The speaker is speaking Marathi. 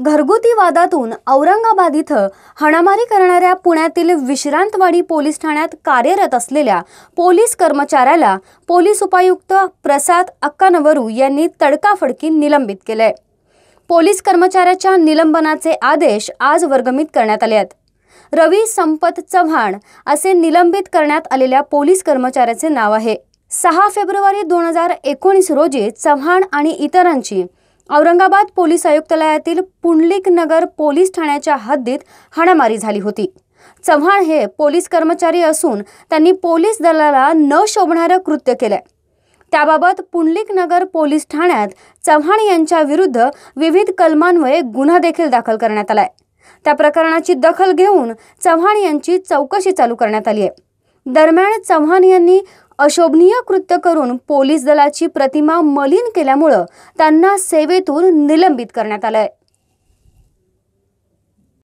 घरगुती वादातून औरंगाबाद इथं हाणामारी करणाऱ्या पुण्यातील विश्रांतवाडी पोलीस ठाण्यात कार्यरत असलेल्या पोलीस कर्मचाऱ्याला पोलीस उपायुक्त प्रसाद अक्कानवरू यांनी तडकाफडकी निलंबित केलंय. पोलीस कर्मचाऱ्याच्या निलंबनाचे आदेश आज वर्गमित करण्यात आले आहेत. रवी संपत चव्हाण असे निलंबित करण्यात आलेल्या पोलीस कर्मचाऱ्याचे नाव आहे. सहा फेब्रुवारी दोन हजार एकोणीस रोजी चव्हाण आणि इतरांची औरंगाबाद पोलीस आयुक्तालयातील पुंडलिक नगर पोलीस ठाण्याच्या हद्दीत हाणामारी झाली होती. चव्हाण हे पोलीस कर्मचारी असून त्यांनी पोलीस दलाला न शोभणारं कृत्य केलंय. त्याबाबत पुंडलिक नगर पोलीस ठाण्यात चव्हाण यांच्या विरुद्ध विविध कलमान्वये गुन्हा देखील दाखल करण्यात आलाय. त्या प्रकरणाची दखल घेऊन चव्हाण यांची चौकशी चालू करण्यात आली आहे दरम्यान चव्हाण यांनी अशोभनीय कृत्य करून पोलीस दलाची प्रतिमा मलिन केल्यामुळं त्यांना सेवेतून निलंबित करण्यात आलंय.